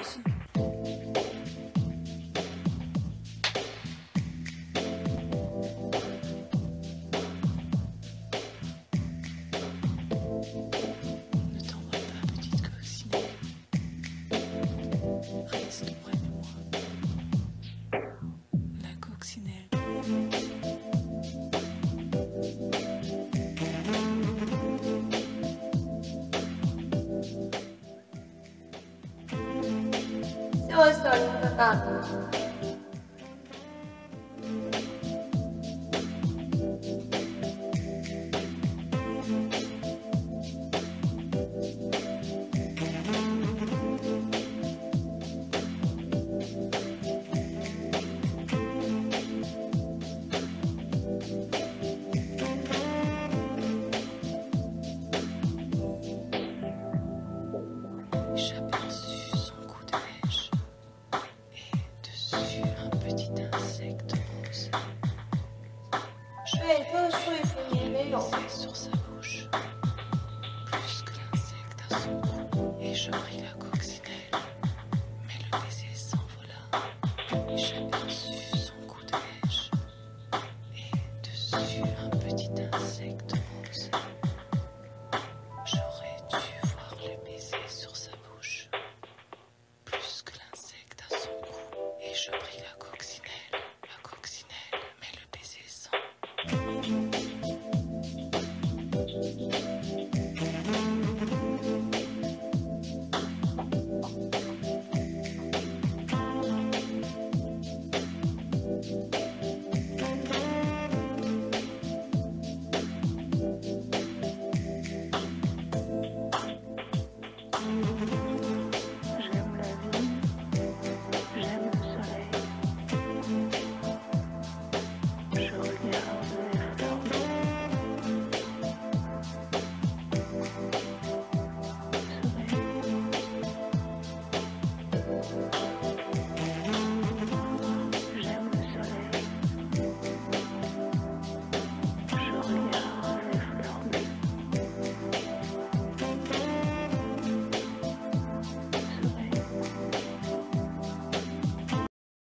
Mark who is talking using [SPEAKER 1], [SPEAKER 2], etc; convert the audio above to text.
[SPEAKER 1] Listen.
[SPEAKER 2] 笑一个大
[SPEAKER 1] sur sa bouche, plus que l'insecte à son cou, et je pris la